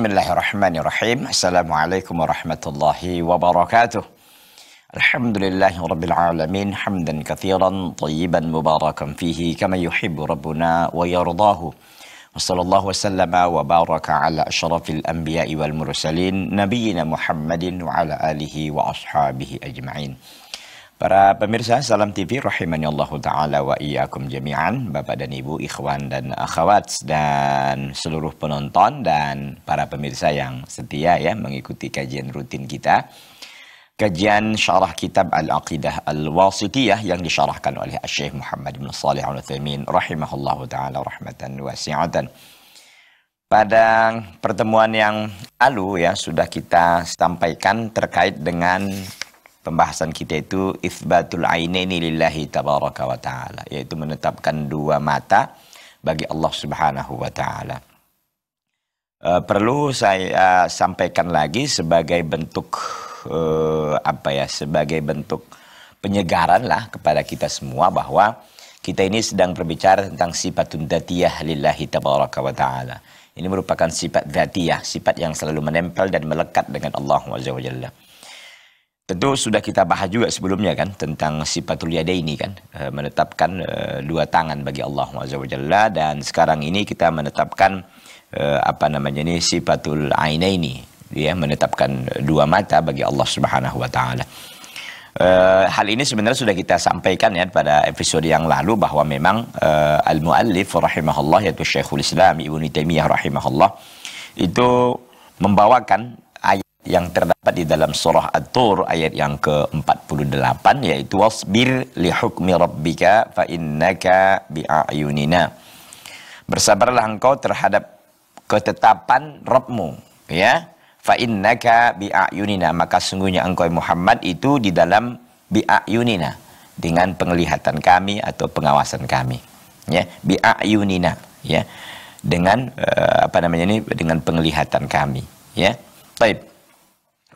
Bismillahirrahmanirrahim. Assalamualaikum warahmatullahi wabarakatuh. Alhamdulillahi rabbil alamin hamdan kathiran tayyiban mubarakan fihi kama yuhibbu rabbuna wa yardahu. Wassallallahu wasallama wa baraka ala asyrafil anbiya'i wal mursalin nabiyyina Muhammadin wa ala alihi wa ashabihi ajma'in. Para pemirsa Salam TV rahimani Allah taala wa iyyakum jami'an, Bapak dan Ibu, ikhwan dan akhwat dan seluruh penonton dan para pemirsa yang setia ya mengikuti kajian rutin kita. Kajian syarah kitab Al-Aqidah Al-Wasitiyah yang disyarahkan oleh Syekh Muhammad bin Shalih Al-Utsaimin rahimahullahu taala rahmatan wasi'atan. Pada pertemuan yang lalu ya sudah kita sampaikan terkait dengan pembahasan kita itu isbatul ainaini lillahi tabaraka wa taala yaitu menetapkan dua mata bagi Allah Subhanahu wa taala. Uh, perlu saya sampaikan lagi sebagai bentuk uh, apa ya sebagai bentuk penyegaran lah kepada kita semua bahwa kita ini sedang berbicara tentang sifatun dzatiyah lillahi tabaraka wa taala. Ini merupakan sifat dzatiyah, sifat yang selalu menempel dan melekat dengan Allah Azza wa Jalla. Tentu sudah kita bahas juga sebelumnya kan tentang sifatul ini kan. E, menetapkan e, dua tangan bagi Allah Jalla. Dan sekarang ini kita menetapkan e, apa namanya ini sifatul ini dia menetapkan dua mata bagi Allah Subhanahu wa taala. Hal ini sebenarnya sudah kita sampaikan ya pada episode yang lalu bahwa memang al-muallif rahimahullah yaitu Syekhul Islam Ibnu Taimiyah rahimahullah itu membawakan yang terdapat di dalam surah At-Tur ayat yang ke-48 yaitu wasbir li hukmi rabbika fa innaka bi'ayunina. Bersabarlah engkau terhadap ketetapan Rabbmu ya. Fa innaka bi'ayunina maka sungguhnya engkau Muhammad itu di dalam bi'ayunina dengan penglihatan kami atau pengawasan kami ya bi'ayunina ya dengan uh, apa namanya ini dengan penglihatan kami ya. Baik.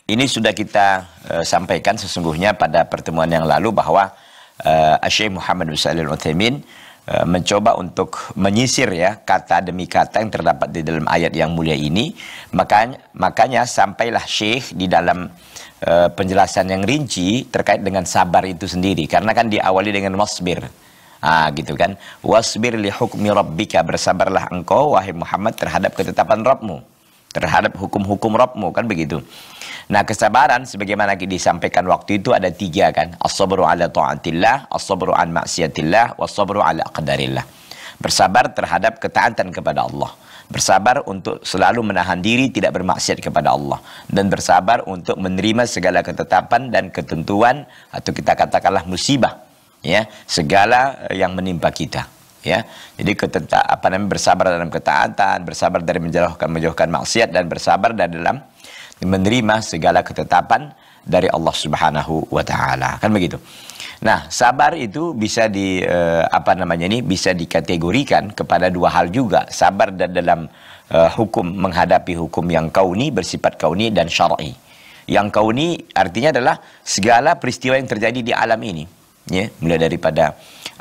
Ini sudah kita uh, sampaikan sesungguhnya pada pertemuan yang lalu bahwa uh, Syekh Muhammad bin Shalih Al-Utsaimin uh, mencoba untuk menyisir ya kata demi kata yang terdapat di dalam ayat yang mulia ini. Makanya makanya sampailah Syekh di dalam uh, penjelasan yang rinci terkait dengan sabar itu sendiri karena kan diawali dengan wasbir. Ah gitu kan. Wasbir li hukmi rabbika bersabarlah engkau wahai Muhammad terhadap ketetapan Rabbmu terhadap hukum-hukum Rabbmu kan begitu. Nah kesabaran sebagaimana disampaikan waktu itu ada tiga kan. As-sabru ala ta'atillah, as-sabru an maksiatillah, was-sabru ala qadarillah. Bersabar terhadap ketaatan kepada Allah. Bersabar untuk selalu menahan diri tidak bermaksiat kepada Allah. Dan bersabar untuk menerima segala ketetapan dan ketentuan atau kita katakanlah musibah. ya Segala yang menimpa kita ya jadi ketenta apa namanya bersabar dalam ketaatan bersabar dari menjauhkan menjauhkan maksiat dan bersabar dari dalam menerima segala ketetapan dari Allah Subhanahu wa taala. Kan begitu. Nah, sabar itu bisa di uh, apa namanya ini bisa dikategorikan kepada dua hal juga. Sabar dalam uh, hukum menghadapi hukum yang kauni bersifat kauni dan syar'i. Yang kauni artinya adalah segala peristiwa yang terjadi di alam ini, ya, mulai daripada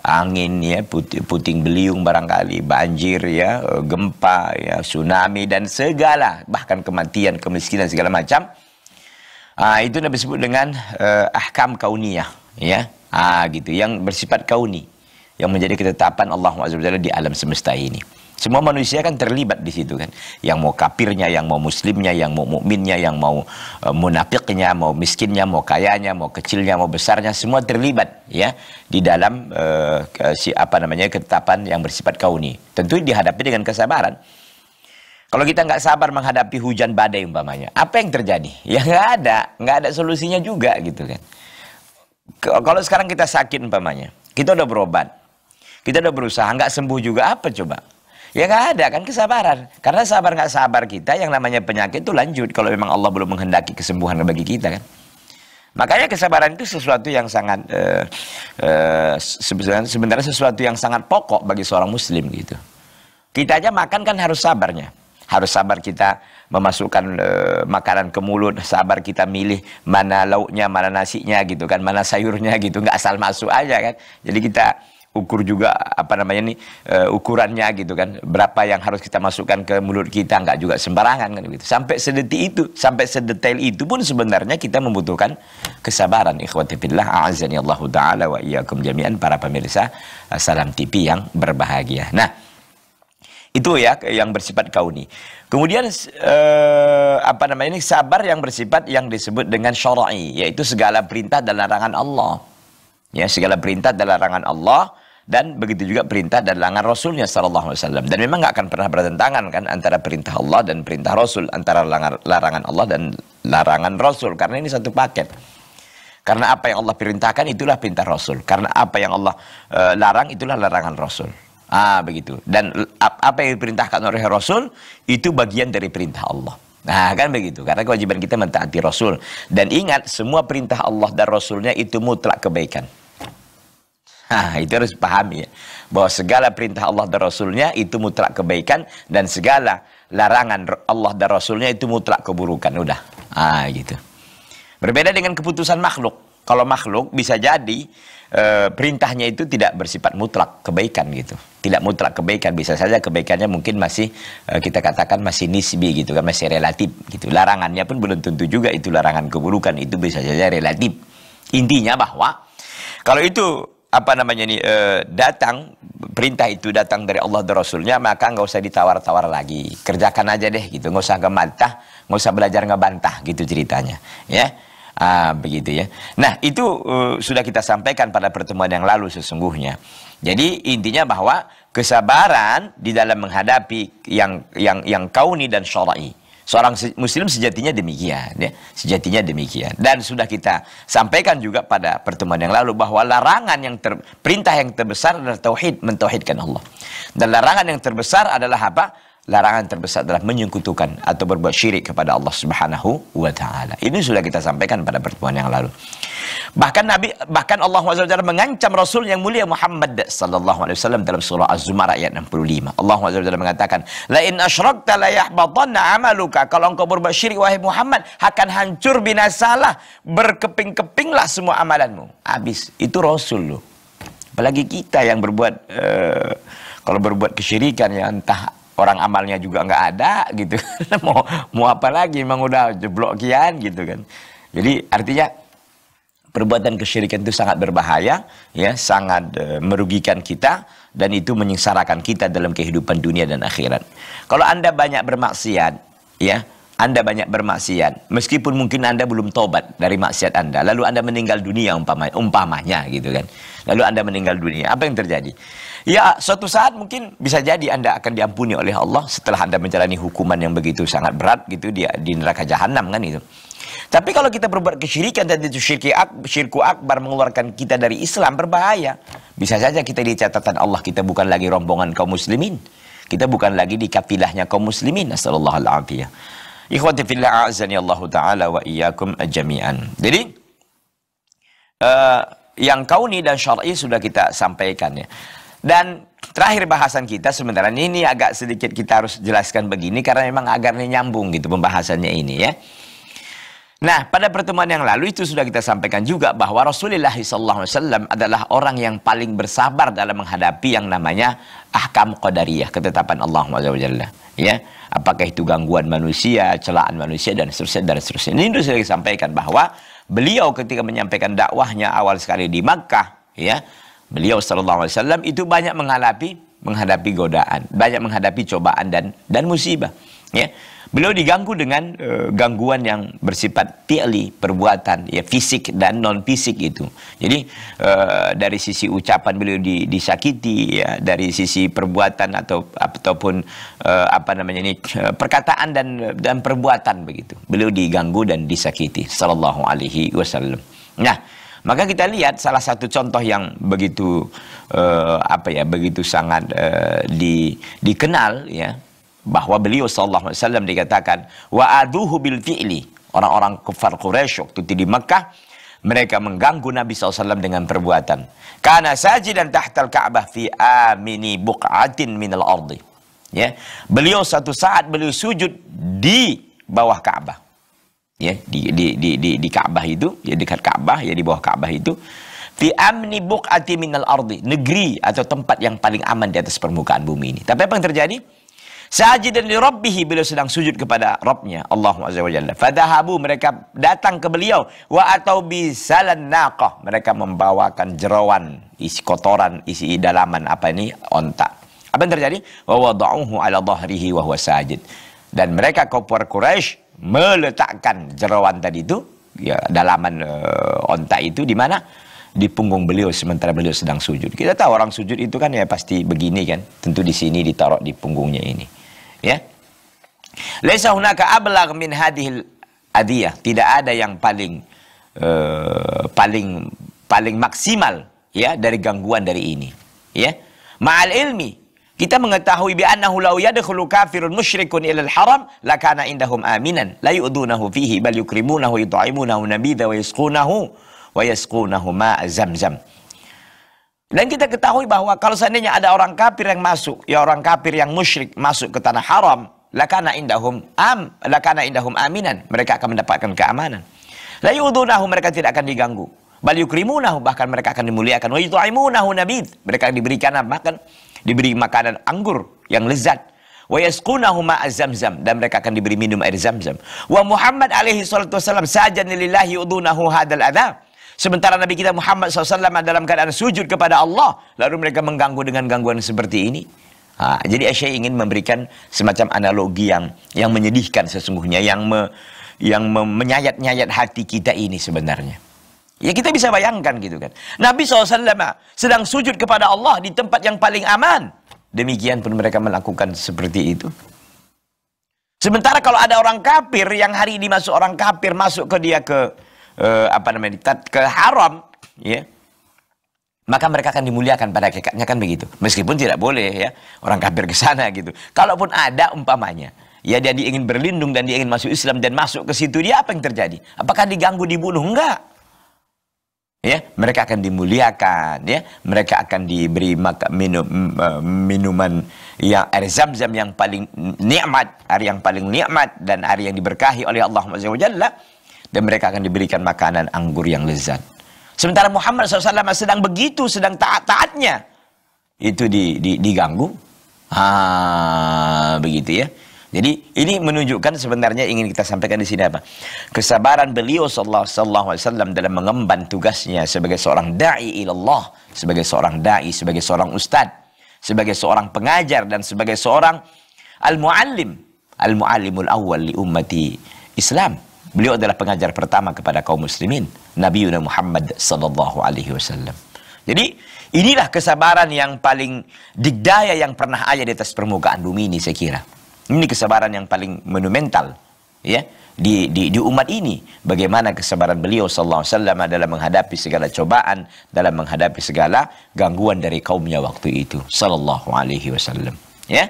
angin ya puting, puting beliung barangkali banjir ya gempa ya tsunami dan segala bahkan kematian kemiskinan segala macam. Ah itu Nabi sebut dengan uh, ahkam kauniyah ya. Ah gitu yang bersifat kauni yang menjadi ketetapan Allah Subhanahu di alam semesta ini semua manusia kan terlibat di situ kan. Yang mau kafirnya, yang mau muslimnya, yang mau mukminnya, yang mau uh, munafiknya, mau miskinnya, mau kayanya, mau kecilnya, mau besarnya, semua terlibat ya di dalam uh, si apa namanya ketetapan yang bersifat kauni. Tentu dihadapi dengan kesabaran. Kalau kita nggak sabar menghadapi hujan badai umpamanya, apa yang terjadi? Ya nggak ada, nggak ada solusinya juga gitu kan. Kalau sekarang kita sakit umpamanya, kita udah berobat, kita udah berusaha nggak sembuh juga apa coba? Ya nggak ada kan kesabaran. Karena sabar nggak sabar kita yang namanya penyakit itu lanjut kalau memang Allah belum menghendaki kesembuhan bagi kita kan. Makanya kesabaran itu sesuatu yang sangat uh, uh, sebenarnya, sesuatu yang sangat pokok bagi seorang muslim gitu. Kita aja makan kan harus sabarnya. Harus sabar kita memasukkan uh, makanan ke mulut, sabar kita milih mana lauknya, mana nasinya gitu kan, mana sayurnya gitu, nggak asal masuk aja kan. Jadi kita ukur juga apa namanya nih uh, ukurannya gitu kan. Berapa yang harus kita masukkan ke mulut kita nggak juga sembarangan kan gitu. Sampai sedetik itu sampai sedetail itu pun sebenarnya kita membutuhkan kesabaran. Ikhwati fillah a'azani Allah taala wa iyyakum jami'an. Para pemirsa uh, salam TV yang berbahagia. Nah itu ya yang bersifat kauni. Kemudian uh, apa namanya ini sabar yang bersifat yang disebut dengan syar'i yaitu segala perintah dan larangan Allah. Ya, segala perintah dan larangan Allah dan begitu juga perintah dan larangan Rasulnya Sallallahu Alaihi Wasallam. Dan memang nggak akan pernah bertentangan kan antara perintah Allah dan perintah Rasul antara larangan Allah dan larangan Rasul. Karena ini satu paket. Karena apa yang Allah perintahkan itulah perintah Rasul. Karena apa yang Allah uh, larang itulah larangan Rasul. Ah begitu. Dan apa yang diperintahkan oleh Rasul itu bagian dari perintah Allah. Nah kan begitu. Karena kewajiban kita mentaati Rasul. Dan ingat semua perintah Allah dan Rasulnya itu mutlak kebaikan. Nah, itu harus pahami ya. Bahwa segala perintah Allah dan Rasulnya itu mutlak kebaikan dan segala larangan Allah dan Rasulnya itu mutlak keburukan. Udah. Ah, gitu. Berbeda dengan keputusan makhluk. Kalau makhluk bisa jadi e, perintahnya itu tidak bersifat mutlak kebaikan gitu. Tidak mutlak kebaikan bisa saja kebaikannya mungkin masih e, kita katakan masih nisbi gitu kan masih relatif gitu. Larangannya pun belum tentu juga itu larangan keburukan itu bisa saja relatif. Intinya bahwa kalau itu apa namanya ini uh, datang perintah itu datang dari Allah dan Rasulnya maka nggak usah ditawar-tawar lagi. Kerjakan aja deh gitu nggak usah ngebantah nggak usah belajar ngebantah gitu ceritanya ya. Ah, begitu ya. Nah itu uh, sudah kita sampaikan pada pertemuan yang lalu sesungguhnya. Jadi intinya bahwa kesabaran di dalam menghadapi yang yang yang kauni dan syar'i Seorang muslim sejatinya demikian, ya. Sejatinya demikian. Dan sudah kita sampaikan juga pada pertemuan yang lalu bahwa larangan yang ter, perintah yang terbesar adalah tauhid, mentauhidkan Allah. Dan larangan yang terbesar adalah apa? Larangan terbesar adalah menyekutukan atau berbuat syirik kepada Allah Subhanahu wa taala. Ini sudah kita sampaikan pada pertemuan yang lalu. Bahkan Nabi bahkan Allah SWT mengancam Rasul yang mulia Muhammad sallallahu alaihi wasallam dalam surah Az-Zumar ayat 65. Allah SWT mengatakan, "La in asyrakta la yahbatanna 'amaluka." Kalau engkau berbuat syirik wahai Muhammad, akan hancur binasalah, berkeping-kepinglah semua amalanmu. Habis. Itu Rasul loh. Apalagi kita yang berbuat uh, kalau berbuat kesyirikan ya entah orang amalnya juga nggak ada gitu mau mau apa lagi memang udah jeblok kian gitu kan jadi artinya perbuatan kesyirikan itu sangat berbahaya ya sangat uh, merugikan kita dan itu menyengsarakan kita dalam kehidupan dunia dan akhirat kalau anda banyak bermaksiat ya anda banyak bermaksiat, meskipun mungkin Anda belum tobat dari maksiat Anda, lalu Anda meninggal dunia umpamanya, umpamanya gitu kan. Lalu Anda meninggal dunia, apa yang terjadi? Ya, suatu saat mungkin bisa jadi Anda akan diampuni oleh Allah setelah Anda menjalani hukuman yang begitu sangat berat gitu di, di neraka jahanam kan itu. Tapi kalau kita berbuat kesyirikan dan itu syirki ak, syirku akbar mengeluarkan kita dari Islam berbahaya. Bisa saja kita di catatan Allah kita bukan lagi rombongan kaum muslimin. Kita bukan lagi di kafilahnya kaum muslimin. Assalamualaikum Ikhwati fillah a'azani Allah Ta'ala wa iyyakum jami'an. Jadi, uh, yang kauni dan syar'i sudah kita sampaikan ya. Dan terakhir bahasan kita sementara ini agak sedikit kita harus jelaskan begini karena memang agar nyambung gitu pembahasannya ini ya. Nah, pada pertemuan yang lalu itu sudah kita sampaikan juga bahwa Rasulullah SAW adalah orang yang paling bersabar dalam menghadapi yang namanya ahkam qadariyah, ketetapan Allah SWT. Ya, apakah itu gangguan manusia, celaan manusia dan seterusnya dan seterusnya. Ini sudah disampaikan bahwa beliau ketika menyampaikan dakwahnya awal sekali di Makkah, ya, beliau Sallallahu Alaihi Wasallam itu banyak menghadapi menghadapi godaan, banyak menghadapi cobaan dan dan musibah. Ya, Beliau diganggu dengan uh, gangguan yang bersifat fi'li, perbuatan, ya fisik dan non fisik itu. Jadi uh, dari sisi ucapan beliau di, disakiti, ya dari sisi perbuatan atau ataupun uh, apa namanya ini perkataan dan dan perbuatan begitu. Beliau diganggu dan disakiti. Sallallahu alaihi wasallam. Nah, maka kita lihat salah satu contoh yang begitu uh, apa ya begitu sangat uh, di, dikenal ya bahwa beliau sallallahu dikatakan wa aduhu bil fi'li. Orang-orang kafir Quraisy waktu di Mekah mereka mengganggu Nabi SAW dengan perbuatan. Karena sajidan tahtal Ka'bah fi amini buq'atin minal ardi. Ya beliau satu saat beliau sujud di bawah Ka'bah ya di di di di, di Ka'bah itu ya dekat Ka'bah ya di bawah Ka'bah itu fi amni buq'ati minal ardi, negeri atau tempat yang paling aman di atas permukaan bumi ini. Tapi apa yang terjadi? Sajidan li rabbihi beliau sedang sujud kepada Rabbnya Allah Azza wa Jalla. Fadahabu mereka datang ke beliau wa atau bisalan naqah mereka membawakan jerawan isi kotoran isi dalaman apa ini onta. Apa yang terjadi? Wa wada'uhu ala dhahrihi wa huwa sajid. Dan mereka kaum Quraisy meletakkan jerawan tadi itu ya dalaman uh, onta itu di mana? Di punggung beliau sementara beliau sedang sujud. Kita tahu orang sujud itu kan ya pasti begini kan. Tentu di sini ditaruh di punggungnya ini. Ya. Laisa hunaka ablagh min hadhil adiyah. Tidak ada yang paling uh, paling paling maksimal ya dari gangguan dari ini. Ya. Ma'al ilmi kita mengetahui bi annahu law yadkhulu kafirun musyrikun ila al-haram lakana indahum aminan la yu'dunahu fihi bal yukrimunahu yut'imunahu nabidha wa yasqunahu wa yasqunahu ma zamzam. Dan kita ketahui bahwa kalau seandainya ada orang kafir yang masuk, ya orang kafir yang musyrik masuk ke tanah haram, lakana indahum am, lakana indahum aminan. Mereka akan mendapatkan keamanan. La yudunahu mereka tidak akan diganggu. Bal yukrimunahu bahkan mereka akan dimuliakan. Wa yut'imunahu nabid. Mereka diberikan makan, diberi makanan anggur yang lezat. Wa yasqunahu ma'a zamzam dan mereka akan diberi minum air zamzam. Wa Muhammad alaihi salatu wasallam sajan lillahi udunahu hadal adab. Sementara Nabi kita Muhammad SAW dalam keadaan sujud kepada Allah. Lalu mereka mengganggu dengan gangguan seperti ini. Ha, jadi Aisyah ingin memberikan semacam analogi yang yang menyedihkan sesungguhnya. Yang me, yang me, menyayat-nyayat hati kita ini sebenarnya. Ya kita bisa bayangkan gitu kan. Nabi SAW sedang sujud kepada Allah di tempat yang paling aman. Demikian pun mereka melakukan seperti itu. Sementara kalau ada orang kafir yang hari ini masuk orang kafir masuk ke dia ke uh, apa namanya ke haram ya maka mereka akan dimuliakan pada hakikatnya kan begitu meskipun tidak boleh ya orang kafir ke sana gitu kalaupun ada umpamanya ya dia ingin berlindung dan dia ingin masuk Islam dan masuk ke situ dia apa yang terjadi apakah diganggu dibunuh enggak ya mereka akan dimuliakan ya mereka akan diberi maka minum uh, minuman yang air zam-zam yang paling nikmat air yang paling nikmat dan air yang diberkahi oleh Allah Subhanahu dan mereka akan diberikan makanan anggur yang lezat. Sementara Muhammad SAW sedang begitu, sedang taat-taatnya. Itu di, di, diganggu. Ah, begitu ya. Jadi ini menunjukkan sebenarnya ingin kita sampaikan di sini apa? Kesabaran beliau sallallahu alaihi wasallam dalam mengemban tugasnya sebagai seorang dai ilallah, sebagai seorang dai, sebagai seorang ustad, sebagai seorang pengajar dan sebagai seorang al-muallim, al-muallimul awwal li ummati Islam. Beliau adalah pengajar pertama kepada kaum muslimin, Nabi Muhammad sallallahu alaihi wasallam. Jadi inilah kesabaran yang paling digdaya yang pernah ada di atas permukaan bumi ini saya kira. Ini kesabaran yang paling monumental ya di, di, di umat ini. Bagaimana kesabaran beliau sallallahu alaihi wasallam dalam menghadapi segala cobaan, dalam menghadapi segala gangguan dari kaumnya waktu itu sallallahu alaihi wasallam. Ya.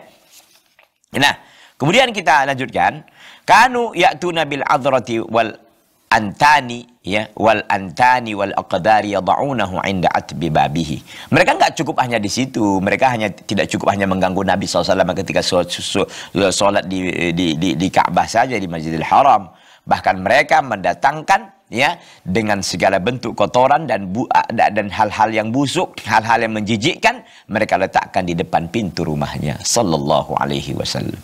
Nah, kemudian kita lanjutkan Kanu ya'tuna bil adrati wal antani ya wal antani wal aqdari yad'unahu 'inda atbi babihi. Mereka enggak cukup hanya di situ, mereka hanya tidak cukup hanya mengganggu Nabi SAW ketika sholat di, di, di, di Ka'bah saja di Masjidil Haram. Bahkan mereka mendatangkan ya dengan segala bentuk kotoran dan bu, dan hal-hal yang busuk, hal-hal yang menjijikkan mereka letakkan di depan pintu rumahnya sallallahu alaihi wasallam.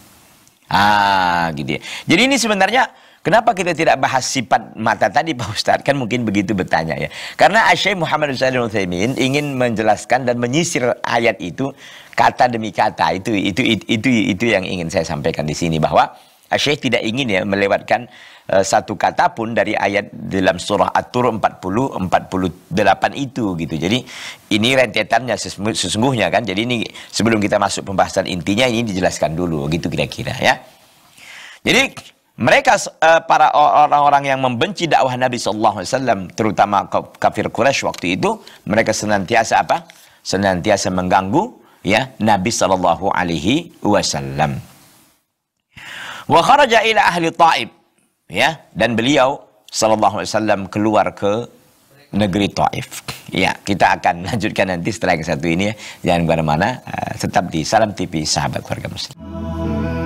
Ah, gitu ya. Jadi ini sebenarnya kenapa kita tidak bahas sifat mata tadi Pak Ustadz? Kan mungkin begitu bertanya ya. Karena Asyai Muhammad Sallallahu Utsaimin ingin menjelaskan dan menyisir ayat itu kata demi kata. Itu itu itu itu, itu yang ingin saya sampaikan di sini bahwa Asyai tidak ingin ya melewatkan uh, satu kata pun dari ayat dalam surah At-Tur 40 48 itu gitu. Jadi ini rentetannya sesungguhnya kan. Jadi ini sebelum kita masuk pembahasan intinya ini dijelaskan dulu gitu kira-kira ya. Jadi mereka uh, para orang-orang yang membenci dakwah Nabi sallallahu alaihi wasallam terutama kafir Quraisy waktu itu mereka senantiasa apa? Senantiasa mengganggu ya Nabi sallallahu alaihi wasallam. Wa kharaja ila ahli Taib ya dan beliau sallallahu alaihi wasallam keluar ke negeri Taif. Ya, kita akan lanjutkan nanti setelah yang satu ini ya. Jangan ke mana-mana, uh, tetap di Salam TV Sahabat Keluarga Muslim.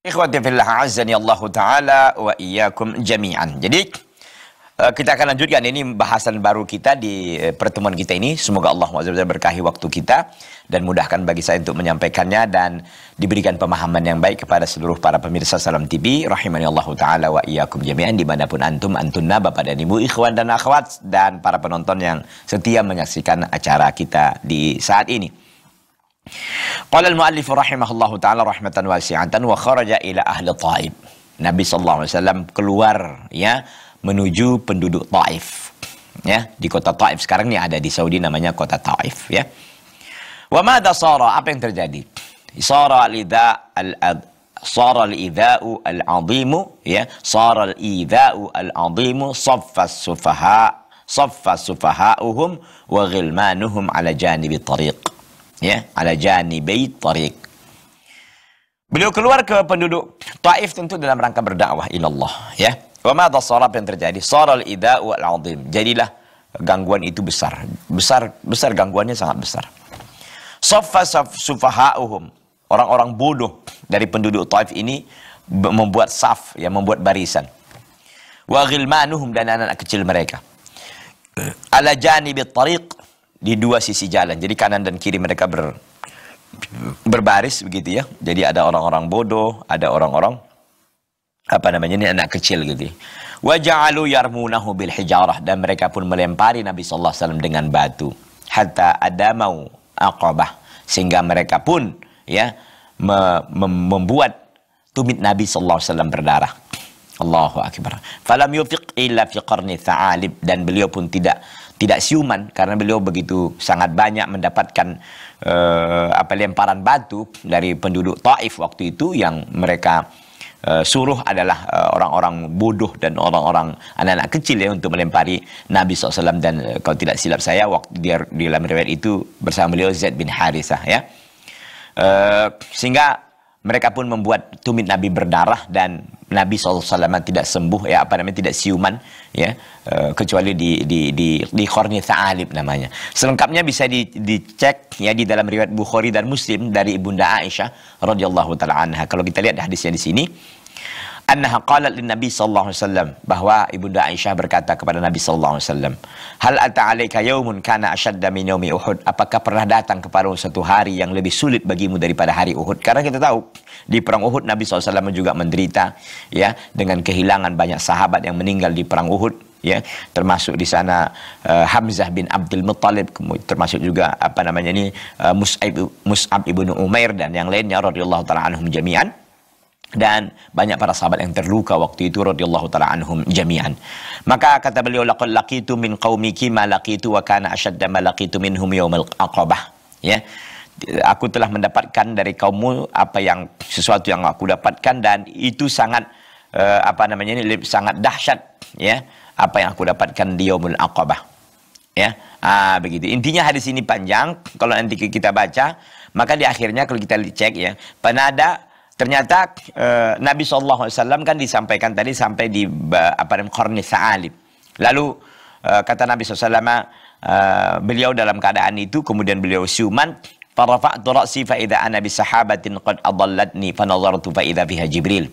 Ikhwati fillah azani Allah taala wa iyyakum jami'an. Jadi eh, kita akan lanjutkan ini bahasan baru kita di eh, pertemuan kita ini. Semoga Allah SWT berkahi waktu kita dan mudahkan bagi saya untuk menyampaikannya dan diberikan pemahaman yang baik kepada seluruh para pemirsa Salam TV rahimani Allah taala wa iyyakum jami'an di mana pun antum antunna Bapak dan Ibu ikhwan dan akhwat dan para penonton yang setia menyaksikan acara kita di saat ini. Qala al-muallif rahimahullahu taala rahmatan wasi'atan wa kharaja ila ahli Taif. Nabi sallallahu alaihi wasallam keluar ya menuju penduduk Taif. Ya, di kota Taif sekarang ini ada di Saudi namanya kota Taif ya. Wa madza sara? Apa yang terjadi? Sara al-idha al صار الإيذاء العظيم ya صار الإيذاء العظيم صف السفهاء صف سفهاؤهم وغلمانهم على جانب الطريق ya ala janibai tariq. Beliau keluar ke penduduk Taif tentu dalam rangka berdakwah ilallah ya. Wa madha sarab yang terjadi? Saral ida'u al azim. Jadilah gangguan itu besar. Besar besar gangguannya sangat besar. Saffa sufaha'uhum. Orang-orang bodoh dari penduduk Taif ini membuat saf ya membuat barisan. Wa ghilmanuhum dan anak-anak kecil mereka. Ala janibi tariq di dua sisi jalan. Jadi kanan dan kiri mereka ber, berbaris begitu ya. Jadi ada orang-orang bodoh, ada orang-orang apa namanya ini anak kecil gitu. Wa ja'alu yarmunahu bil hijarah dan mereka pun melempari Nabi sallallahu alaihi wasallam dengan batu hatta ada mau aqabah sehingga mereka pun ya me, mem, membuat tumit Nabi sallallahu alaihi wasallam berdarah. Allahu akbar. Falam yufiq illa fi qarni tha'alib dan beliau pun tidak tidak siuman karena beliau begitu sangat banyak mendapatkan uh, apa lemparan batu dari penduduk Taif waktu itu yang mereka uh, suruh adalah uh, orang-orang bodoh dan orang-orang anak-anak kecil ya untuk melempari Nabi SAW dan uh, kalau tidak silap saya waktu dia di dalam riwayat itu bersama beliau Zaid bin Harithah ya. Uh, sehingga mereka pun membuat tumit Nabi berdarah dan Nabi SAW tidak sembuh ya apa namanya tidak siuman ya uh, kecuali di di di di khorni Tha'alib namanya. Selengkapnya bisa di, dicek ya di dalam riwayat Bukhari dan Muslim dari Ibunda Aisyah radhiyallahu taala anha. Kalau kita lihat hadisnya di sini annaha qalat lin Nabi sallallahu alaihi wasallam bahwa Ibunda Aisyah berkata kepada Nabi sallallahu alaihi wasallam, "Hal ata alaika yaumun kana ashadda min yaumi Uhud?" Apakah pernah datang kepada satu hari yang lebih sulit bagimu daripada hari Uhud? Karena kita tahu di perang Uhud Nabi SAW juga menderita ya dengan kehilangan banyak sahabat yang meninggal di perang Uhud ya termasuk di sana uh, Hamzah bin Abdul Muttalib termasuk juga apa namanya ini uh, Mus'ab Mus'ab ibnu Umair dan yang lainnya radhiyallahu taala anhum jami'an dan banyak para sahabat yang terluka waktu itu radhiyallahu taala anhum jami'an. Maka kata beliau laqad laqitu min qaumiki ma laqitu wa kana ashadda ma laqitu minhum yaumal aqabah. Ya. Aku telah mendapatkan dari kaummu apa yang sesuatu yang aku dapatkan dan itu sangat uh, apa namanya ini sangat dahsyat ya apa yang aku dapatkan di yaumul aqabah. Ya. Ah begitu. Intinya hadis ini panjang kalau nanti kita baca maka di akhirnya kalau kita cek ya penada Ternyata uh, Nabi SAW kan disampaikan tadi sampai di apa namanya Qarni Sa'alib. Lalu uh, kata Nabi SAW, uh, beliau dalam keadaan itu kemudian beliau siuman farafa'tu ra'si fa idza ana bi sahabatin qad fa nazartu fa idza fiha Jibril.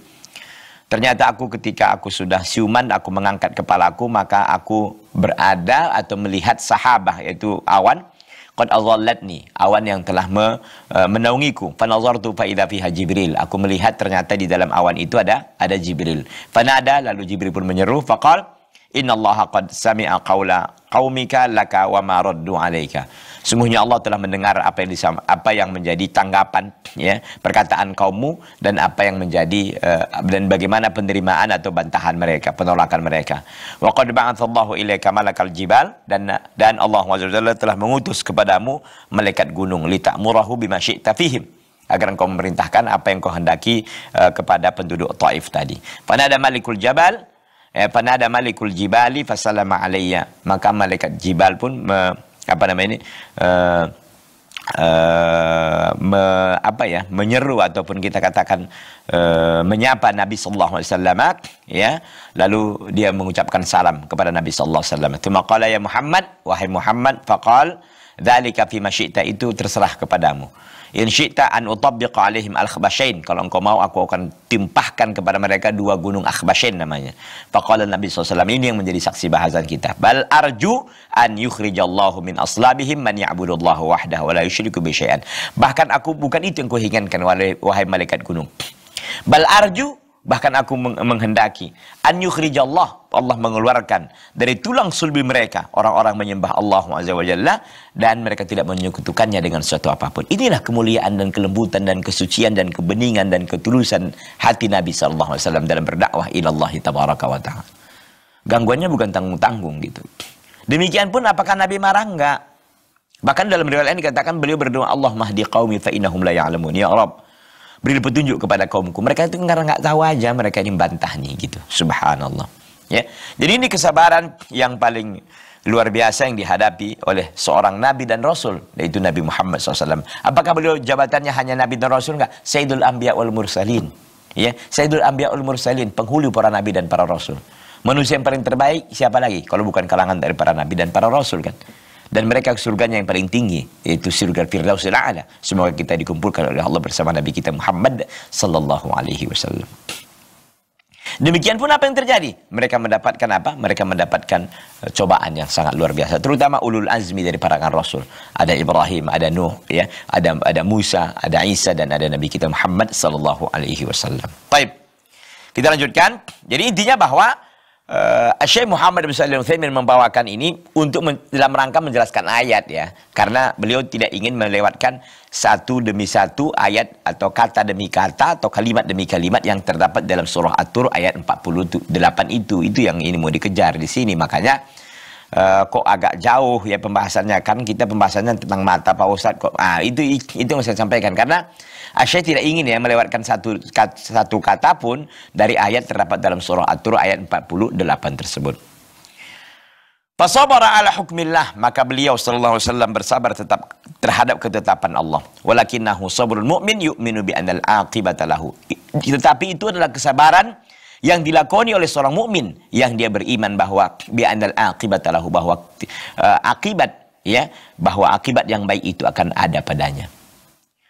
Ternyata aku ketika aku sudah siuman, aku mengangkat kepalaku, maka aku berada atau melihat sahabah, yaitu awan, qad adhallatni awan yang telah me, uh, menaungiku. Fanazartu fa idza fiha jibril. Aku melihat ternyata di dalam awan itu ada ada jibril. Fanada lalu jibril pun menyeru faqal innallaha qad sami'a qaula qaumika laka wa ma raddu alaika Sungguhnya Allah telah mendengar apa yang disam, apa yang menjadi tanggapan ya perkataan kaummu dan apa yang menjadi uh, dan bagaimana penerimaan atau bantahan mereka, penolakan mereka. Wa qad ba'atsallahu ilaika malakal jibal dan dan Allah SWT telah mengutus kepadamu malaikat gunung litakmurahu bima syi'ta fihim agar engkau memerintahkan apa yang kau hendaki uh, kepada penduduk Taif tadi. Pada ada malikul jabal eh, pada ada malikul jibali fasalama alayya maka malaikat jibal pun me, apa namanya ini uh, uh, me, apa ya menyeru ataupun kita katakan uh, menyapa Nabi sallallahu alaihi wasallam ya lalu dia mengucapkan salam kepada Nabi sallallahu alaihi wasallam. Tsumma qala ya Muhammad wahai Muhammad faqal Dzalika fi syi'ta itu terserah kepadamu. In syi'ta an utabbiqa alaihim al-khbashain. Kalau engkau mau aku akan timpahkan kepada mereka dua gunung akhbashain namanya. Faqala Nabi SAW ini yang menjadi saksi bahasan kita. Bal arju an yukhrijallahu min aslabihim man ya'budullaha wahdahu wa la yusyriku bi syai'an. Bahkan aku bukan itu yang kuinginkan wahai malaikat gunung. Bal arju Bahkan aku menghendaki an yukhrijallah Allah mengeluarkan dari tulang sulbi mereka orang-orang menyembah Allah Azza wa Jalla dan mereka tidak menyekutukannya dengan sesuatu apa pun. Inilah kemuliaan dan kelembutan dan kesucian dan kebeningan dan ketulusan hati Nabi sallallahu alaihi wasallam dalam berdakwah ila Allah tabaraka wa taala. Gangguannya bukan tanggung-tanggung gitu. Demikian pun apakah Nabi marah enggak? Bahkan dalam riwayat ini dikatakan beliau berdoa Allah mahdi qaumi fa innahum la ya'lamun. Ya Rabb, beri petunjuk kepada kaumku. Mereka itu karena nggak tahu aja mereka ini bantah nih gitu. Subhanallah. Ya. Jadi ini kesabaran yang paling luar biasa yang dihadapi oleh seorang nabi dan rasul yaitu Nabi Muhammad SAW. Apakah beliau jabatannya hanya nabi dan rasul enggak? Sayyidul Anbiya wal Mursalin. Ya, Sayyidul Anbiya wal Mursalin, penghulu para nabi dan para rasul. Manusia yang paling terbaik siapa lagi kalau bukan kalangan dari para nabi dan para rasul kan? Dan mereka surganya yang paling tinggi yaitu surga Firdausil A'la. Semoga kita dikumpulkan oleh Allah bersama Nabi kita Muhammad sallallahu alaihi wasallam. Demikian pun apa yang terjadi? Mereka mendapatkan apa? Mereka mendapatkan uh, cobaan yang sangat luar biasa. Terutama ulul azmi dari para rasul. Ada Ibrahim, ada Nuh, ya, ada ada Musa, ada Isa dan ada Nabi kita Muhammad sallallahu alaihi wasallam. Baik. Kita lanjutkan. Jadi intinya bahwa Uh, Syekh Muhammad bin Shalih Utsaimin membawakan ini untuk men dalam rangka menjelaskan ayat ya. Karena beliau tidak ingin melewatkan satu demi satu ayat atau kata demi kata atau kalimat demi kalimat yang terdapat dalam surah At-Tur ayat 48 itu. Itu yang ini mau dikejar di sini. Makanya uh, kok agak jauh ya pembahasannya kan kita pembahasannya tentang mata Pak Ustadz kok. Ah itu itu yang saya sampaikan karena Syekh tidak ingin ya melewatkan satu satu kata pun dari ayat terdapat dalam surah At-Tur ayat 48 tersebut. Fasabara ala hukmillah maka beliau sallallahu alaihi wasallam bersabar tetap terhadap ketetapan Allah. Walakinnahu sabrul mu'min yu'minu bi anal aqibata lahu. Tetapi itu adalah kesabaran yang dilakoni oleh seorang mukmin yang dia beriman bahwa bi anal aqibata lahu bahwa uh, akibat ya bahwa akibat yang baik itu akan ada padanya.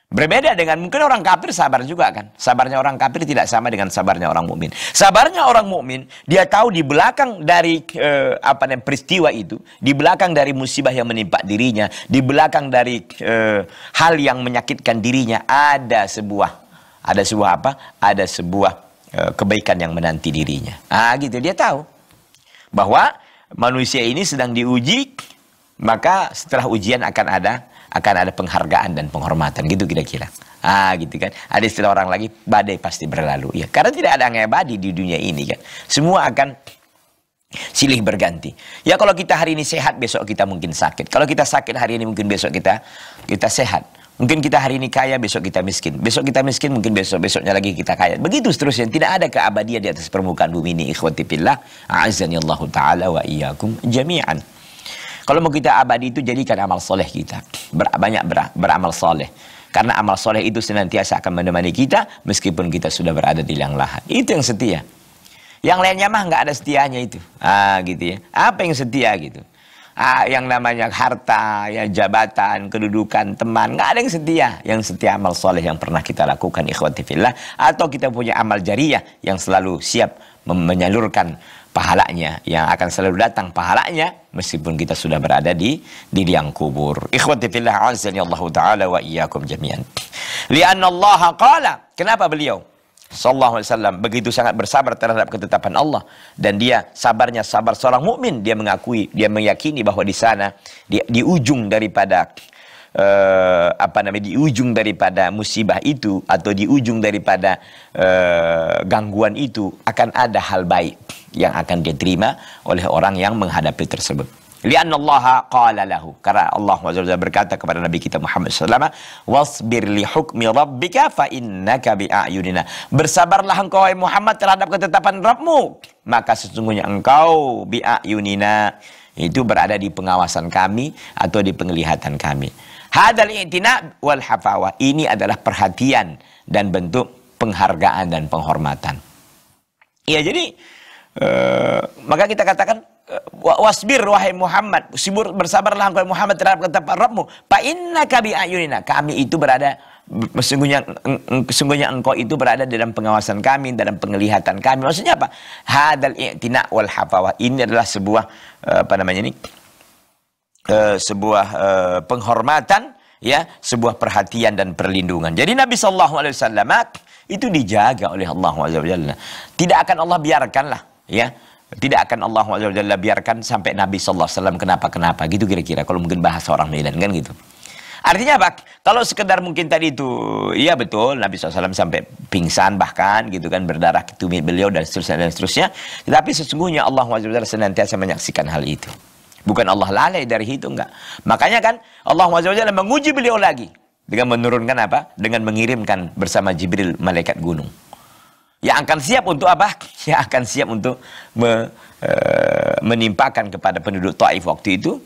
Berbeda dengan mungkin orang kafir sabar juga kan. Sabarnya orang kafir tidak sama dengan sabarnya orang mukmin. Sabarnya orang mukmin, dia tahu di belakang dari eh, apa namanya peristiwa itu, di belakang dari musibah yang menimpa dirinya, di belakang dari eh, hal yang menyakitkan dirinya ada sebuah ada sebuah apa? Ada sebuah kebaikan yang menanti dirinya. Ah gitu dia tahu bahwa manusia ini sedang diuji, maka setelah ujian akan ada akan ada penghargaan dan penghormatan gitu kira-kira. Ah gitu kan. Ada istilah orang lagi badai pasti berlalu ya. Karena tidak ada yang abadi di dunia ini kan. Semua akan silih berganti. Ya kalau kita hari ini sehat besok kita mungkin sakit. Kalau kita sakit hari ini mungkin besok kita kita sehat. Mungkin kita hari ini kaya, besok kita miskin. Besok kita miskin, mungkin besok besoknya lagi kita kaya. Begitu seterusnya. Tidak ada keabadian di atas permukaan bumi ini. Ikhwati fillah. A'azani Allah Ta'ala wa iyyakum jami'an. Kalau mau kita abadi itu jadikan amal soleh kita. Ber, banyak ber, beramal soleh. Karena amal soleh itu senantiasa akan menemani kita meskipun kita sudah berada di liang lahat. Itu yang setia. Yang lainnya mah nggak ada setianya itu. Ah gitu ya. Apa yang setia gitu? Ah, yang namanya harta, ya jabatan, kedudukan, teman, nggak ada yang setia. Yang setia amal soleh yang pernah kita lakukan ikhwati fillah. Atau kita punya amal jariah yang selalu siap menyalurkan pahalanya yang akan selalu datang pahalanya meskipun kita sudah berada di di liang kubur. Ikhwati fillah azani Allah taala wa iyyakum jami'an. Lianna Allah qala, kenapa beliau sallallahu alaihi wasallam begitu sangat bersabar terhadap ketetapan Allah dan dia sabarnya sabar seorang mukmin dia mengakui dia meyakini bahwa di sana di, di ujung daripada uh, apa namanya di ujung daripada musibah itu atau di ujung daripada uh, gangguan itu akan ada hal baik yang akan diterima oleh orang yang menghadapi tersebut. Lian Allah qala lahu. Karena Allah SWT berkata kepada Nabi kita Muhammad SAW, Wasbir li hukmi rabbika fa innaka bi'ayunina. Bersabarlah engkau Muhammad terhadap ketetapan Rabbmu. Maka sesungguhnya engkau bi'ayunina. Itu berada di pengawasan kami atau di penglihatan kami. Hadal i'tina wal hafawa. Ini adalah perhatian dan bentuk penghargaan dan penghormatan. Ya jadi Eh, maka kita katakan wasbir wahai Muhammad, sibur bersabarlah engkau Muhammad terhadap kata Rabbmu. Fa innaka bi ayunina. Kami itu berada sesungguhnya sesungguhnya engkau itu berada dalam pengawasan kami, dalam penglihatan kami. Maksudnya apa? Hadal i'tina wal hafawah. Ini adalah sebuah eh, apa namanya ini? Uh, sebuah uh, penghormatan ya, sebuah perhatian dan perlindungan. Jadi Nabi sallallahu alaihi wasallam itu dijaga oleh Allah Tidak akan Allah biarkanlah ya tidak akan Allah Jalla biarkan sampai Nabi Wasallam kenapa-kenapa gitu kira-kira kalau mungkin bahasa orang Medan kan gitu. Artinya apa? Kalau sekedar mungkin tadi itu, iya betul Nabi SAW sampai pingsan bahkan gitu kan berdarah tumit beliau dan seterusnya dan seterusnya. Tetapi sesungguhnya Allah Jalla senantiasa menyaksikan hal itu. Bukan Allah lalai dari itu enggak. Makanya kan Allah Jalla menguji beliau lagi dengan menurunkan apa? Dengan mengirimkan bersama Jibril malaikat gunung yang akan siap untuk apa? Yang akan siap untuk me, e, menimpakan kepada penduduk Taif waktu itu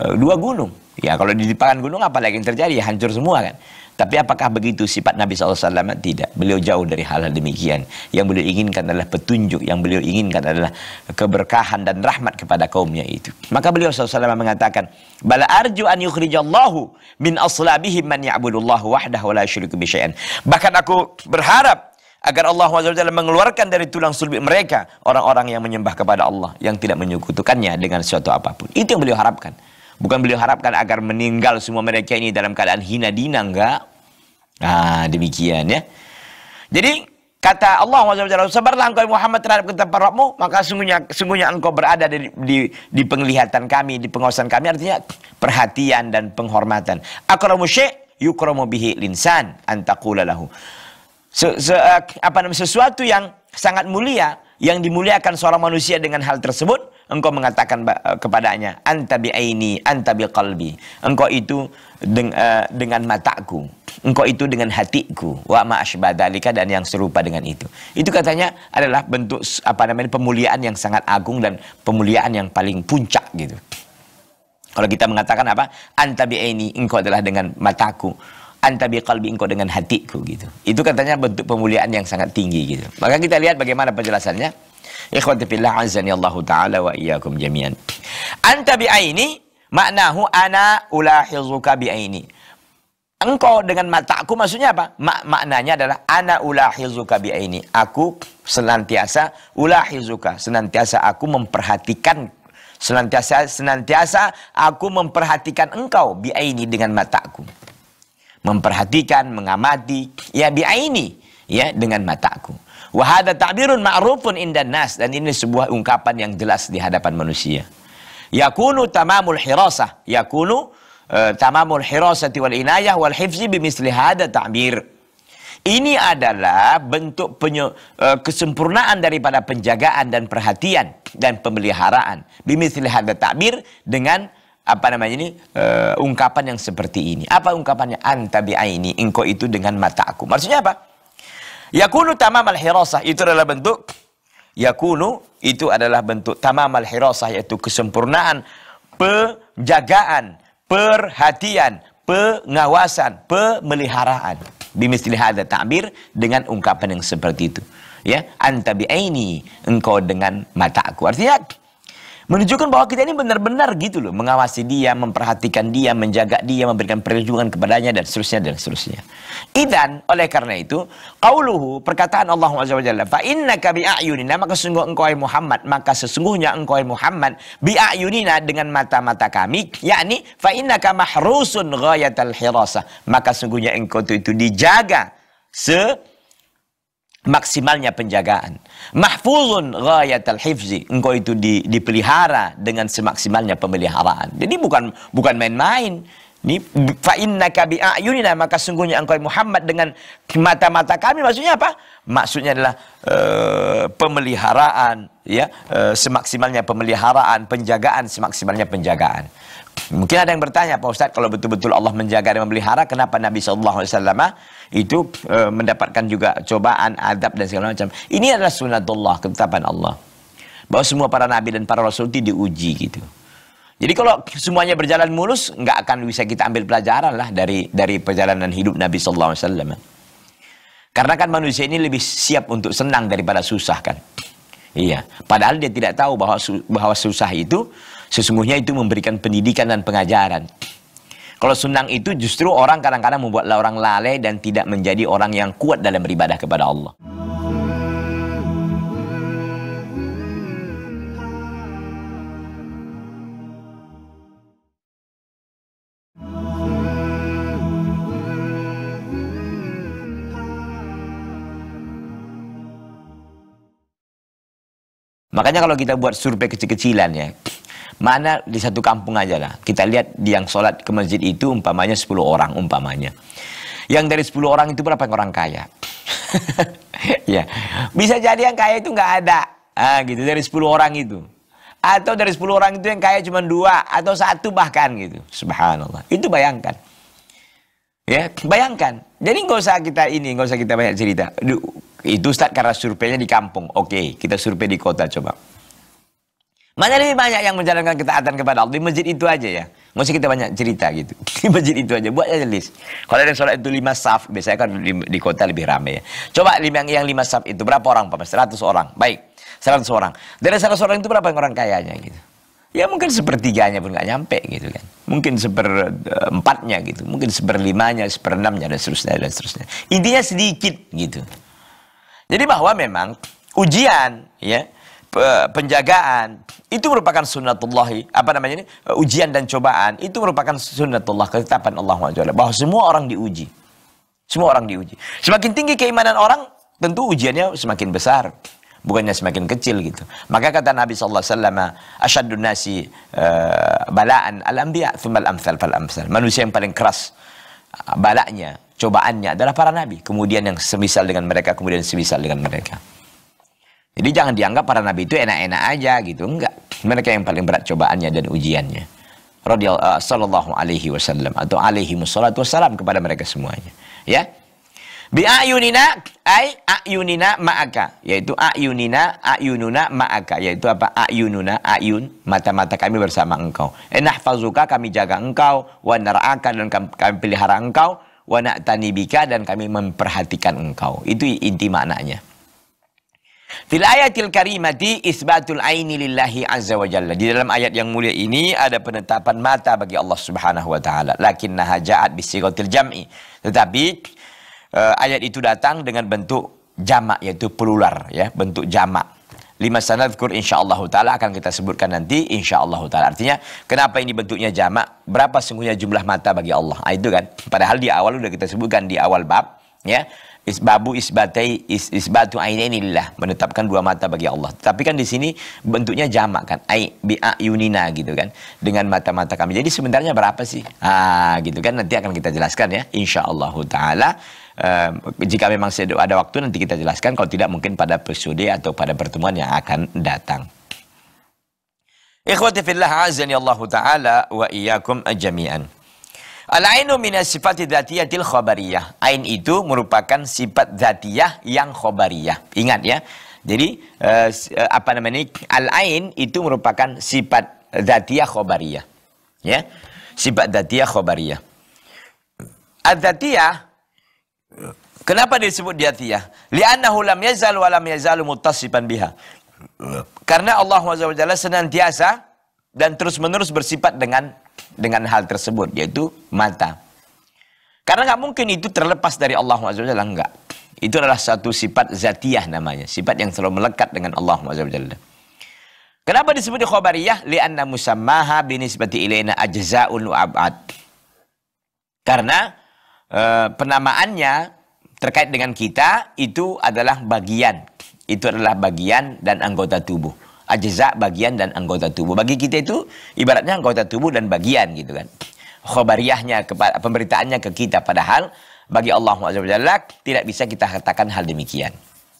e, dua gunung. Ya kalau ditimpakan gunung apa lagi yang terjadi? Ya, hancur semua kan. Tapi apakah begitu sifat Nabi SAW? Tidak. Beliau jauh dari hal-hal demikian. Yang beliau inginkan adalah petunjuk. Yang beliau inginkan adalah keberkahan dan rahmat kepada kaumnya itu. Maka beliau SAW mengatakan, Bala arju an yukhrijallahu min aslabihim man ya'budullahu wahdah wa la syuriku bisyai'an. Bahkan aku berharap agar Allah SWT mengeluarkan dari tulang sulbi mereka orang-orang yang menyembah kepada Allah yang tidak menyekutukannya dengan sesuatu apa pun. Itu yang beliau harapkan. Bukan beliau harapkan agar meninggal semua mereka ini dalam keadaan hina dina enggak. Nah, demikian ya. Jadi kata Allah SWT, sabarlah engkau Muhammad terhadap kata Rabbmu, maka sungguhnya sungguhnya engkau berada di, di, di penglihatan kami, di pengawasan kami, artinya perhatian dan penghormatan. Akramu syek yukramu bihi linsan antakula lahu se, se, uh, apa namanya sesuatu yang sangat mulia yang dimuliakan seorang manusia dengan hal tersebut engkau mengatakan uh, kepadanya anta bi aini anta bi qalbi engkau itu deng, uh, dengan mataku. Engkau itu dengan hatiku. Wa ma asbadalika dan yang serupa dengan itu. Itu katanya adalah bentuk apa namanya pemuliaan yang sangat agung dan pemuliaan yang paling puncak gitu. Kalau kita mengatakan apa? Anta bi aini engkau adalah dengan mataku anta qalbi engkau dengan hatiku gitu. Itu katanya bentuk pemuliaan yang sangat tinggi gitu. Maka kita lihat bagaimana penjelasannya. Ikhwati fillah azani Allah taala wa iyyakum jami'an. Anta aini maknahu ana ulahizuka aini. Engkau dengan mataku maksudnya apa? Mak maknanya adalah ana ulahizuka aini. Aku senantiasa ulahizuka, senantiasa aku memperhatikan senantiasa senantiasa aku memperhatikan engkau aini dengan mataku memperhatikan, mengamati, ya biaini, ya dengan mataku. Wahada ta'birun ma'rufun indan nas dan ini sebuah ungkapan yang jelas di hadapan manusia. Yakunu tamamul hirasah, yakunu uh, tamamul hirasati wal inayah wal hifzi bimisli hada ta'bir. Ini adalah bentuk penye, uh, kesempurnaan daripada penjagaan dan perhatian dan pemeliharaan. Bimisli hada ta'bir dengan apa namanya ini uh, ungkapan yang seperti ini. Apa ungkapannya? Anta aini engkau itu dengan mataku. Maksudnya apa? Yakunu tamam al-hirasah itu adalah bentuk yakunu itu adalah bentuk tamam al-hirasah yaitu kesempurnaan penjagaan, perhatian, pengawasan, pemeliharaan. Bimisli hadza ta'bir dengan ungkapan yang seperti itu. Ya, anta aini engkau dengan mataku. Artinya Menunjukkan bahwa kita ini benar-benar gitu loh. Mengawasi dia, memperhatikan dia, menjaga dia, memberikan perlindungan kepadanya, dan seterusnya, dan seterusnya. Idan, oleh karena itu, qauluhu, perkataan Allah SWT, fa innaka bi'ayunina, maka sesungguhnya engkau Muhammad, maka sesungguhnya engkau Muhammad, bi'ayunina dengan mata-mata kami, yakni, fa innaka mahrusun ghayatal hirasah, maka sesungguhnya engkau itu, itu dijaga, se maksimalnya penjagaan. Mahfuzun ghayatal hifzi. Engkau itu di, dipelihara dengan semaksimalnya pemeliharaan. Jadi bukan bukan main-main. Ini fa innaka bi maka sungguhnya engkau Muhammad dengan mata-mata kami maksudnya apa? Maksudnya adalah uh, pemeliharaan ya, uh, semaksimalnya pemeliharaan, penjagaan semaksimalnya penjagaan. Mungkin ada yang bertanya, Pak Ustadz, kalau betul-betul Allah menjaga dan memelihara, kenapa Nabi SAW itu e, mendapatkan juga cobaan, adab dan segala macam? Ini adalah sunatullah, ketetapan Allah. Bahwa semua para Nabi dan para Rasul itu diuji gitu. Jadi kalau semuanya berjalan mulus, nggak akan bisa kita ambil pelajaran lah dari dari perjalanan hidup Nabi SAW. Karena kan manusia ini lebih siap untuk senang daripada susah kan. Iya, padahal dia tidak tahu bahwa bahwa susah itu sesungguhnya itu memberikan pendidikan dan pengajaran. Kalau senang itu justru orang kadang-kadang membuat orang lalai dan tidak menjadi orang yang kuat dalam beribadah kepada Allah. Makanya kalau kita buat survei kecil-kecilan ya, mana di satu kampung aja lah. Kita lihat yang sholat ke masjid itu umpamanya 10 orang umpamanya. Yang dari 10 orang itu berapa orang kaya? ya, bisa jadi yang kaya itu nggak ada. Ah, gitu dari 10 orang itu. Atau dari 10 orang itu yang kaya cuma dua atau satu bahkan gitu. Subhanallah. Itu bayangkan. Ya, bayangkan. Jadi nggak usah kita ini, nggak usah kita banyak cerita. Itu Ustaz karena surveinya di kampung. Oke, kita survei di kota coba. Mana lebih banyak yang menjalankan ketaatan kepada Allah? Di masjid itu aja ya. Usah kita banyak cerita gitu. Di masjid itu aja. Buat aja list. Kalau ada sholat itu lima saf, biasanya kan di, di kota lebih ramai ya. Coba lima, yang lima saf itu berapa orang Pak? 100 orang. Baik, 100 orang. Dari 100 orang itu berapa yang orang kayanya gitu? Ya mungkin sepertiganya pun nggak nyampe gitu kan. Mungkin seperempatnya gitu. Mungkin seperlimanya, seperenamnya dan seterusnya dan seterusnya. Intinya sedikit gitu. Jadi bahwa memang ujian ya penjagaan itu merupakan sunnatullah apa namanya ini? Ujian dan cobaan itu merupakan sunnatullah ketetapan Allah SWT bahwa semua orang diuji. Semua orang diuji. Semakin tinggi keimanan orang tentu ujiannya semakin besar. Bukannya semakin kecil gitu. Maka kata Nabi wasallam asyadun nasi uh, balaan al anbiya thumma al amsal fal amsal manusia yang paling keras balaknya cobaannya adalah para nabi. Kemudian yang semisal dengan mereka, kemudian semisal dengan mereka. Jadi jangan dianggap para nabi itu enak-enak aja gitu. Enggak. Mereka yang paling berat cobaannya dan ujiannya. Radiyallahu uh, sallallahu alaihi wasallam atau alaihi wassalatu wassalam kepada mereka semuanya. Ya. Bi ayunina ay ayunina ma'aka yaitu ayunina ayununa ma'aka yaitu apa ayununa ayun mata-mata kami bersama engkau. Enahfazuka kami jaga engkau wa nar'aka dan kami pelihara engkau wa na'tani bika dan kami memperhatikan engkau. Itu inti maknanya. Fil ayatil karimati isbatul aini lillahi azza wa jalla. Di dalam ayat yang mulia ini ada penetapan mata bagi Allah Subhanahu wa taala. Lakinnaha ja'at bisighatil jam'i. Tetapi uh, ayat itu datang dengan bentuk jamak yaitu plural ya, bentuk jamak. Lima sanadkur insyaallah taala akan kita sebutkan nanti insyaallah taala. Artinya kenapa ini bentuknya jamak? Berapa sungguhnya jumlah mata bagi Allah? Ah, itu kan. Padahal di awal sudah kita sebutkan di awal bab ya. Isbabu isbatai is, isbatu ainaini lillah menetapkan dua mata bagi Allah. Tapi kan di sini bentuknya jamak kan. Ai bi ayunina gitu kan. Dengan mata-mata kami. Jadi sebenarnya berapa sih? Ah gitu kan nanti akan kita jelaskan ya insyaallah taala uh, jika memang ada waktu nanti kita jelaskan kalau tidak mungkin pada episode atau pada pertemuan yang akan datang. Ikhwati fillah azani Allah taala wa iyyakum jami'an. Al-ainu min sifat dzatiyatil khabariyah. Ain itu merupakan sifat dzatiyah yang khabariyah. Ingat ya. Jadi uh, apa namanya? Al-ain itu merupakan sifat dzatiyah khabariyah. Ya. Sifat dzatiyah khabariyah. Adzatiyah Kenapa disebut diatiyah? Li'annahu lam yazal wa lam yazalu muttasifan biha. Karena Allah SWT senantiasa dan terus-menerus bersifat dengan dengan hal tersebut, yaitu mata. Karena nggak mungkin itu terlepas dari Allah SWT, enggak. Itu adalah satu sifat zatiyah namanya, sifat yang selalu melekat dengan Allah SWT. Kenapa disebut di khobariyah? Li'anna musammaha binisbati ilaina ajza'un wa ab'ad. Karena Eh, penamaannya terkait dengan kita itu adalah bagian. Itu adalah bagian dan anggota tubuh. Ajza bagian dan anggota tubuh. Bagi kita itu ibaratnya anggota tubuh dan bagian gitu kan. Khobariyahnya pemberitaannya ke kita padahal bagi Allah SWT tidak bisa kita katakan hal demikian.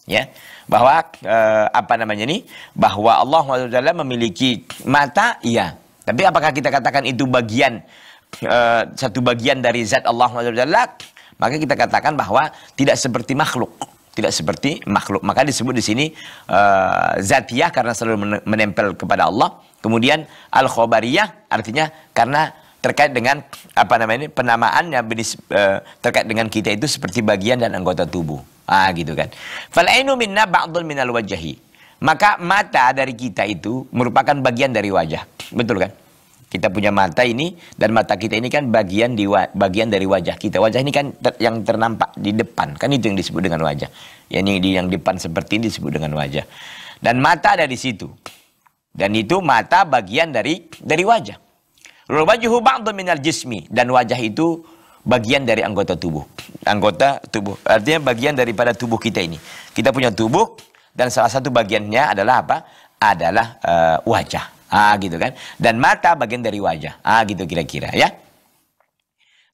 Ya, bahwa eh, apa namanya ini? Bahwa Allah SWT memiliki mata, iya. Tapi apakah kita katakan itu bagian uh, satu bagian dari zat Allah maka kita katakan bahwa tidak seperti makhluk tidak seperti makhluk. Maka disebut di sini uh, zatiyah karena selalu menempel kepada Allah. Kemudian al khobariyah artinya karena terkait dengan apa namanya penamaannya uh, terkait dengan kita itu seperti bagian dan anggota tubuh. Ah gitu kan. Fal minna ba'dun minal wajhi. Maka mata dari kita itu merupakan bagian dari wajah. Betul kan? Kita punya mata ini dan mata kita ini kan bagian di bagian dari wajah kita. Wajah ini kan ter, yang ternampak di depan, kan itu yang disebut dengan wajah. Yang di yang depan seperti ini disebut dengan wajah. Dan mata ada di situ. Dan itu mata bagian dari dari wajah. Wajhu ba'dhu minal jismi dan wajah itu bagian dari anggota tubuh. Anggota tubuh. Artinya bagian daripada tubuh kita ini. Kita punya tubuh dan salah satu bagiannya adalah apa? Adalah uh, wajah. Ah gitu kan. Dan mata bagian dari wajah. Ah gitu kira-kira ya.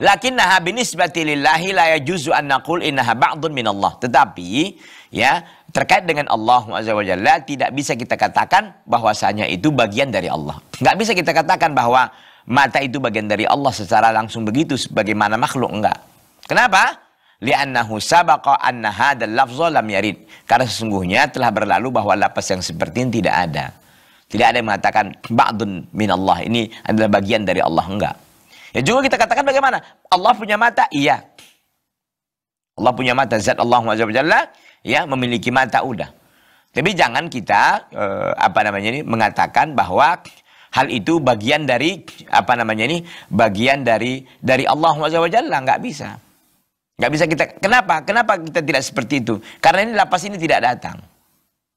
Lakinnaha binisbati lillahi la yajuzu an naqul innaha ba'dun min Allah. Tetapi ya terkait dengan Allah Azza wa Jalla tidak bisa kita katakan bahwasanya itu bagian dari Allah. Enggak bisa kita katakan bahwa mata itu bagian dari Allah secara langsung begitu sebagaimana makhluk enggak. Kenapa? Li'annahu sabaqa anna hadzal lafdha lam yarid. Karena sesungguhnya telah berlalu bahwa lapas yang seperti ini tidak ada. Tidak ada yang mengatakan ba'dun min Allah. Ini adalah bagian dari Allah. Enggak. Ya juga kita katakan bagaimana? Allah punya mata? Iya. Allah punya mata. Zat Allah Jalla ya memiliki mata udah. Tapi jangan kita eh, apa namanya ini mengatakan bahwa hal itu bagian dari apa namanya ini bagian dari dari Allah Jalla nggak bisa. Nggak bisa kita. Kenapa? Kenapa kita tidak seperti itu? Karena ini lapas ini tidak datang.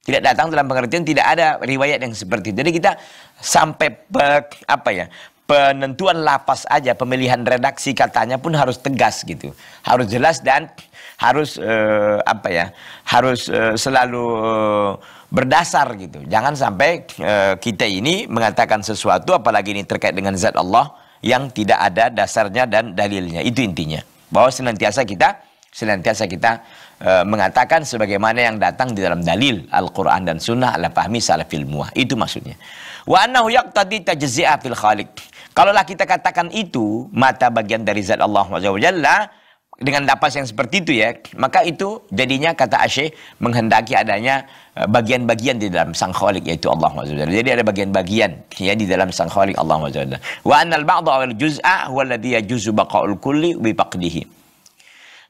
Tidak datang dalam pengertian tidak ada riwayat yang seperti itu. Jadi kita sampai pe, apa ya penentuan lapas aja pemilihan redaksi katanya pun harus tegas gitu, harus jelas dan harus uh, apa ya harus uh, selalu uh, berdasar gitu. Jangan sampai uh, kita ini mengatakan sesuatu apalagi ini terkait dengan zat Allah yang tidak ada dasarnya dan dalilnya. Itu intinya. Bahwa senantiasa kita senantiasa kita uh, mengatakan sebagaimana yang datang di dalam dalil Al-Quran dan Sunnah ala fahmi salafil muah. Itu maksudnya. Wa annahu yaqtadi tajzi'a fil khaliq. Kalaulah kita katakan itu mata bagian dari zat Allah Jalla dengan lapas yang seperti itu ya, maka itu jadinya kata Asyik menghendaki adanya eh, bagian-bagian di dalam sang khalik yaitu Allah Jalla. Jadi ada bagian-bagian ya di dalam sang khalik Allah Jalla. Wa annal ba'dha wal juz'a huwa alladhi yajuzu baqa'ul kulli bi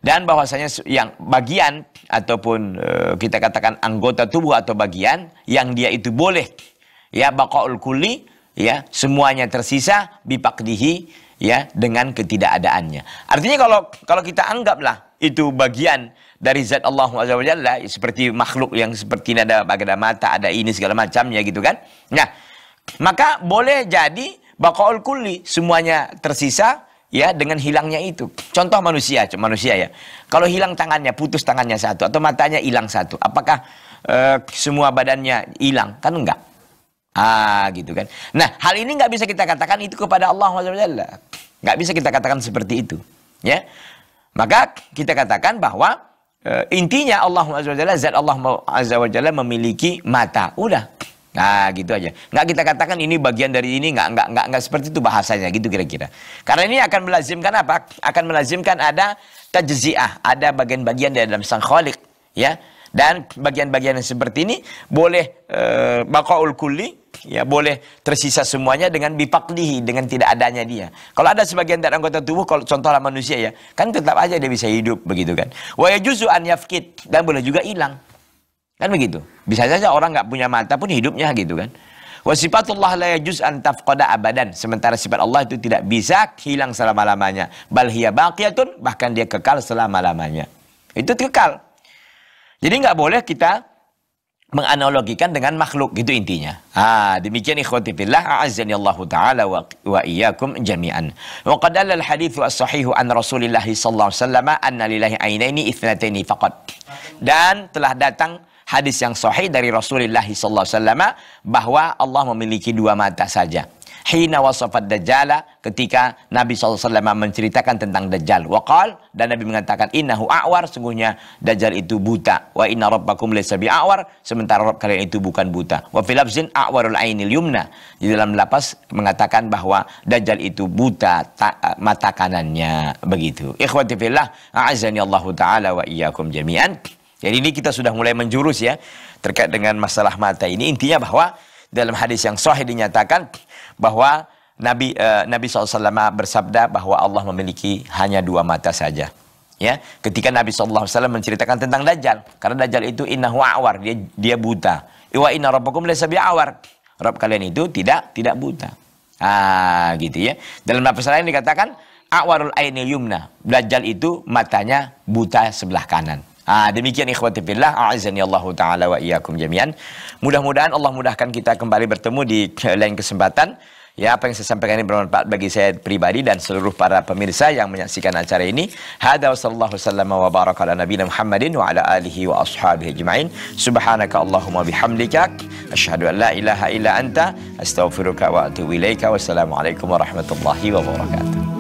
dan bahwasanya yang bagian ataupun uh, kita katakan anggota tubuh atau bagian yang dia itu boleh ya baqaul kulli ya semuanya tersisa bipakdihi ya dengan ketidakadaannya. Artinya kalau kalau kita anggaplah itu bagian dari zat Allah Jalla seperti makhluk yang seperti ini ada ada mata, ada ini segala macamnya gitu kan. Nah, maka boleh jadi baqaul kulli semuanya tersisa ya dengan hilangnya itu. Contoh manusia, manusia ya. Kalau hilang tangannya, putus tangannya satu atau matanya hilang satu, apakah uh, semua badannya hilang? Kan enggak. Ah, gitu kan. Nah, hal ini nggak bisa kita katakan itu kepada Allah Subhanahu Nggak bisa kita katakan seperti itu, ya. Maka kita katakan bahwa uh, intinya Allah Subhanahu zat Allah Azza wa memiliki mata. Udah, Nah, gitu aja. Nggak kita katakan ini bagian dari ini, nggak, nggak, nggak, nggak seperti itu bahasanya, gitu kira-kira. Karena ini akan melazimkan apa? Akan melazimkan ada tajziah, ada bagian-bagian dari dalam sang kholik, ya. Dan bagian-bagian yang seperti ini boleh uh, baqaul kulli, ya boleh tersisa semuanya dengan bipaklihi, dengan tidak adanya dia. Kalau ada sebagian dari anggota tubuh, kalau contohlah manusia ya, kan tetap aja dia bisa hidup begitu kan. Wa yajuzu an yafkid dan boleh juga hilang. Kan begitu. Bisa saja orang nggak punya mata pun hidupnya gitu kan. Wasifatullah la yajuz an tafqada abadan. Sementara sifat Allah itu tidak bisa hilang selama-lamanya. Bal hiya baqiyatun, bahkan dia kekal selama-lamanya. Itu kekal. Jadi nggak boleh kita menganalogikan dengan makhluk gitu intinya. Ah, demikian ikhwati fillah a'azzani Allah taala wa, wa iyyakum jami'an. Wa qad al hadits as-sahih an Rasulillah sallallahu alaihi wasallam anna lillahi ainaini ithnataini faqat. Dan telah datang hadis yang sahih dari Rasulullah SAW bahwa Allah memiliki dua mata saja. Hina wasafat dajjala ketika Nabi SAW menceritakan tentang dajjal. Waqal dan Nabi mengatakan innahu a'war sungguhnya dajjal itu buta. Wa inna rabbakum laysa bi'awar sementara Rabb kalian itu bukan buta. Wa fil a'warul ainil yumna. Di dalam lapas mengatakan bahwa dajjal itu buta ta, mata kanannya begitu. Ikhwati fillah a'azani Allah taala wa iyyakum jami'an. Jadi ini kita sudah mulai menjurus ya terkait dengan masalah mata ini. Intinya bahwa dalam hadis yang sahih dinyatakan bahwa Nabi uh, Nabi SAW bersabda bahwa Allah memiliki hanya dua mata saja. Ya, ketika Nabi SAW menceritakan tentang Dajjal, karena Dajjal itu innahu awar, dia dia buta. Wa inna rabbakum laysa bi'awar. Rabb kalian itu tidak tidak buta. Ah, gitu ya. Dalam nafas lain dikatakan awarul aini yumna. Dajjal itu matanya buta sebelah kanan. Ah, demikian ikhwati fillah, a'azani Allah taala wa iyyakum jami'an. Mudah-mudahan Allah mudahkan kita kembali bertemu di lain kesempatan. Ya, apa yang saya sampaikan ini bermanfaat bagi saya pribadi dan seluruh para pemirsa yang menyaksikan acara ini. Hada sallallahu wasallam wa baraka ala nabiyina Muhammadin wa ala alihi wa ashabihi ajma'in. Subhanaka Allahumma bihamdika asyhadu an la ilaha illa anta astaghfiruka wa atubu ilaika. Wassalamualaikum warahmatullahi wabarakatuh.